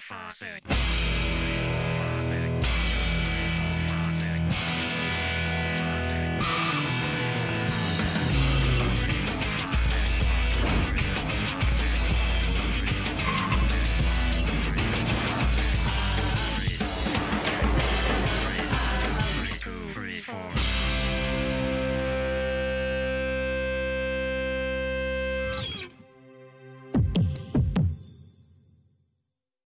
faucet.